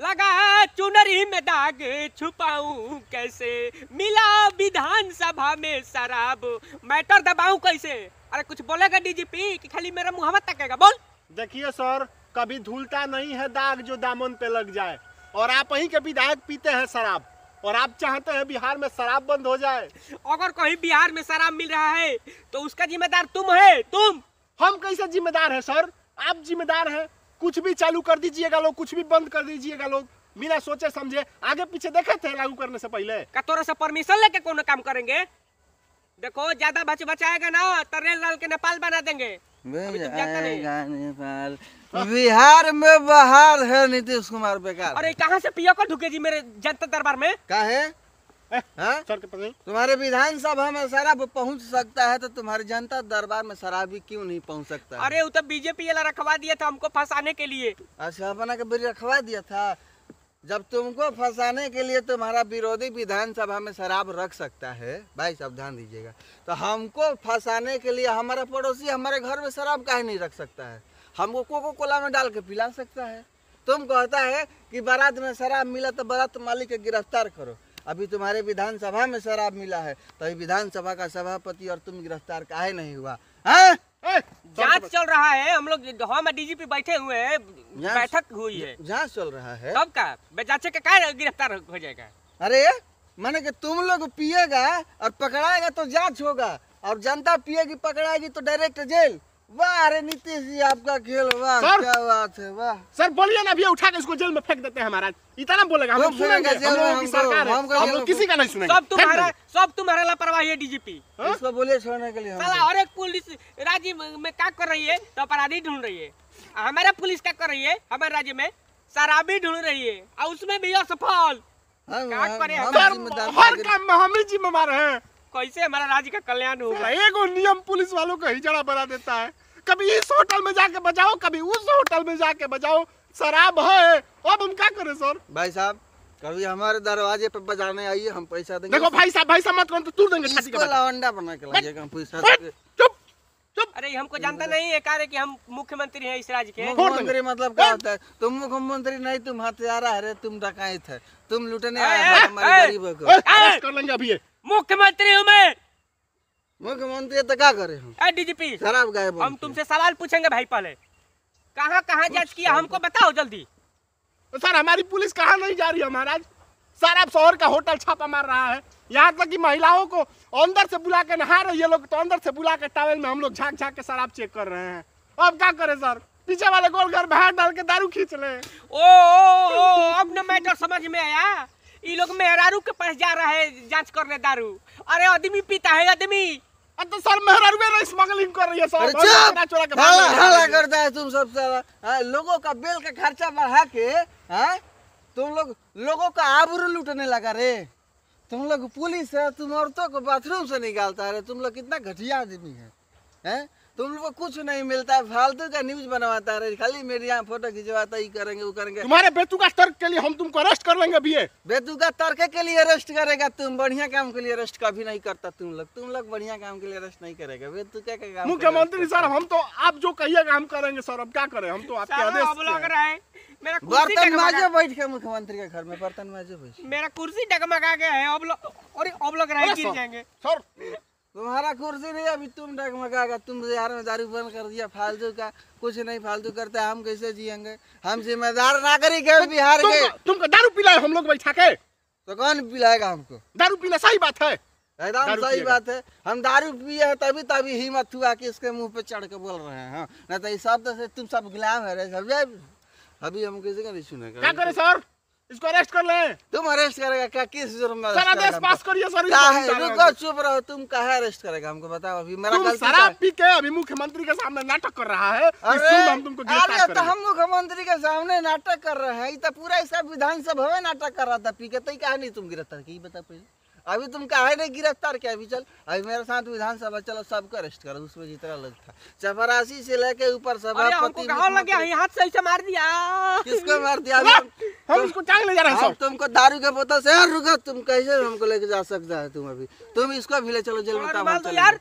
लगा चुनरी में दाग छुपाऊं कैसे? मिला विधान सभा में शराब। मैटर दबाऊं कैसे? अरे कुछ बोलेगा डीजीपी कि खाली मेरा मुहम्मद तकेगा? बोल। देखिए सर कभी धुलता नहीं है दाग जो दामन पे लग जाए। और आप ही के विधायक पीते हैं शराब। और आप चाहते हैं बिहार में शराब बंद हो जाए। अगर कहीं बिहार में शराब मिल रहा है तो उसका जिम्मेदार तुम है तुम। हम कैसे जिम्मेदार है सर? आप जिम्मेदार हैं। कुछ भी चालू कर दीजिएगा लोग कुछ भी बंद कर दीजिएगा लोग। बिना सोचे समझे आगे पीछे देखे थे लागू करने से पहले। का तोरा से परमिशन लेके कोनो काम करेंगे? देखो ज़्यादा बच बचाएगा ना तो रेल लाल के नेपाल बना देंगे। नेपाल। बिहार में बहार है नीतीश कुमार बेकार। अरे कहाँ से पिया कर ढुके जी मेरे जनता दरबार में? का है? के तुम्हारे विधानसभा में शराब पहुँच सकता है तो तुम्हारे जनता दरबार में शराब भी क्यों नहीं पहुँच सकता? अरे वो तो बीजेपी वाला रखवा दिया था हमको फंसाने के लिए। अच्छा अपना रखवा दिया था। जब तुमको फंसाने के लिए तुम्हारा विरोधी विधानसभा में शराब रख सकता है भाई साहब ध्यान दीजिएगा। तो हमको फंसाने के लिए हमारा पड़ोसी हमारे घर में शराब काहे नहीं रख सकता है? हमको कोको कोला में डाल के पिला सकता है। तुम कहता है कि बारात में शराब मिला तो बारात मालिक के गिरफ़्तार करो। अभी तुम्हारे विधानसभा में शराब मिला है तो अभी विधानसभा का सभापति और तुम गिरफ़्तार काहे नहीं हुआ? हाँ? जाँच चल रहा है हम लोग हम डीजीपी बैठे हुए हैं बैठक हुई है। जाँच चल रहा है? तब का? बेजाचे का क्या गिरफ़्तार हो जाएगा? अरे माने कि तुम लोग पिएगा और पकड़ाएगा तो जाँच होगा और जनता पिएगी पकड़ाएगी तो डायरेक्ट जेल। वाह अरे नीतीश जी आपका खेल वाह क्या बात है वाह। सर बोलिए ना भैया उठा के इसको जेल में फेंक देते हैं महाराज इतना बोलेगा हम हम लोग सुनेंगे। हम जेल में, लोगों की सरकार है। हम लोग किसी का नहीं सुनेंगे। सब तुम्हारा सब तुम्हारा लापरवाही है डीजीपी। हाँ? इसको बोलिए छोड़ने के लिए साला और एक पुलिस राज्य में क्या कर रही है? तो अपराधी ढूंढ रही है। हमारा पुलिस क्या कर रही है? हमारे राज्य में शराबी ढूंढ रही है। और उसमें भी असफल। हर काम में हम ही जिम्मेवार हैं। कैसे हमारा राज्य का कल्याण होगा? एगो नियम पुलिस वालों को हिजड़ा बना देता है। कभी इस होटल में जाके बजाओ कभी उस होटल में जाके बजाओ। शराब है। अब हम क्या करें सर? भाई साहब कभी हमारे दरवाजे पे बजाने आइए हम पैसा देंगे। देखो भाई साहब भाई साहब मत करो तो तू देंगे छाती के इसको लवंडा बना के लाइएगा हम पैसा देंगे। चुप चुप। अरे हमको जानता नहीं है कार्य कि हम मुख्यमंत्री हैं इस राज्य के। मुख्यमंत्री मतलब क्या होता है? तुम मुख्यमंत्री नहीं तुम हथियारा है रे तुम डकायत है। तुम लूटने आए हो हमारे गरीबों को। कर लेंगे अभी ये। मुख्यमंत्री हूँ मैं। मुख्यमंत्री तो क्या करे हम? डीजीपी शराब गायब हम तुमसे सवाल पूछेंगे भाई पहले कहाँ कहाँ जाँच किया? हमको बताओ जल्दी। सर हमारी पुलिस कहाँ नहीं जा रही है महाराज? सारा शहर का होटल छापा मार रहा है। यहाँ तक कि महिलाओं को अंदर से बुला के नहा रही है लोग तो अंदर से बुला के टावल में हम लोग झाँक झाँक के शराब चेक कर रहे हैं। अब क्या करें सर? पीछे वाले गोल घर बाहर डाल के दारू खींच ले। ओ, ओ, ओ अब न मैटर समझ में आया। ये लोग मेहरारू के पास जा रहा है जाँच करने दारू। अरे आदमी पीता है आदमी अब तो सर मेहरारू में स्मगलिंग कर रही है सर चोरा चोरा के चुप भाग हल्ला रही है। हल्ला करता है तुम सब सारा। हाँ, लोगों का बेल का खर्चा बढ़ा के हाँ तुम लोग लोगों का आबरू लूटने लगा रे। तुम लोग पुलिस है तुम औरतों को बाथरूम से निकालता है तुम लोग कितना घटिया आदमी है हैं? तुम लोग को कुछ नहीं मिलता है फालतू का न्यूज़ बनवाता है खाली मीडिया में फ़ोटो खिंचवाता ही करेंगे वो करेंगे। तुम्हारे बेतुका तर्क के लिए हम तुमको अरेस्ट कर लेंगे अभी ये। बेतुका तर्क के लिए अरेस्ट करेगा तुम बढ़िया काम के लिए अरेस्ट कभी नहीं करता तुम लोग। तुम लोग बढ़िया काम के लिए अरेस्ट नहीं करेगा बेतुका का काम मुख्यमंत्री सर हम तो आप जो कहिएगा हम करेंगे सर अब क्या करें? हम तो आपके आदेश लग रहा है। मेरा बर्तन माजे बैठ के मुख्यमंत्री के घर में बर्तन माजे बैठ। मेरा कुर्सी डगमगा गया है अब लो- अरे अब लग रहा है गिर जाएँगे। सर तुम्हारा कुर्सी नहीं अभी तुम डगमगाएगा तुम बिहार में दारू बंद कर दिया फालतू का कुछ नहीं फालतू करते हम कैसे जियेंगे? हम जिम्मेदार नागरिक है बिहार के। तुमको तुमको दारू पिलाए हम लोग बैठा के? तो कौन पिलाएगा हमको? दारू पीना सही बात है। एकदम सही बात है। हम दारू पिए हैं तभी तभी हिम्मत हुआ कि इसके मुँह पे चढ़ के बोल रहे हैं हाँ। नहीं तो इस शब्द से तुम सब गुलाम है रे सब अभी हम किसी का नहीं सुनेगा। क्या करें सर? इसको अरेस्ट कर ले। तुम अरेस्ट करेगा क्या किस जुर्म में सर देश पास? करिए सर रुको चुप रहो तुम कहा अरेस्ट करेगा हमको बताओ? अभी मेरा तुम शराब पी के अभी मुख्यमंत्री के सामने नाटक कर रहा है अरे हम तुमको गिरफ़्तार तो हम मुख्यमंत्री के सामने नाटक कर रहे हैं ये तो पूरा ऐसा विधानसभा में नाटक कर रहा था पी के तो कहा नहीं तुम गिरफ़्तार की बता पहले। अभी तुम काहे नहीं गिरफ़्तार किया अभी चल अभी मेरे साथ विधानसभा चलो सबको अरेस्ट करो उसमें जितना लोग था। चपरासी से लेके ऊपर सभापति हाथ से ऐसे मार दिया। किसको मार दिया? हम- इसको टांग ले जा रहे हैं तुमको दारू के बोतल से यार रुको तुम कैसे हमको लेके जा सकता है तुम अभी? तुम इसको भी ले चलो जेल में चलेंगे। यार।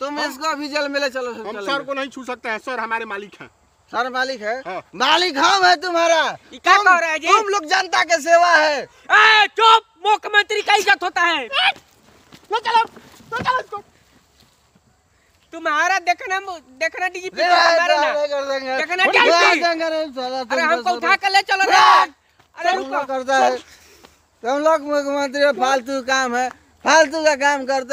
तुम इसको भी जेल में ले चलो हम सर को नहीं छू सकते हैं सर हमारे मालिक हैं। सर मालिक है? हाँ। मालिक हम है तुम्हारा। तुम- कह रहा है तुम लोग जनता के सेवा है। चुप! मुख्यमंत्री का इज़्ज़त होता है। तो चलो तो चलो इसको तुम्हारा देखना देखना डीजीपी को हमारा ना देखना डीजीपी। अरे हमको उठा कर ले चलो अरे रुको करता है। तुम लोग मुख्यमंत्री फालतू काम है। फालतू का काम करते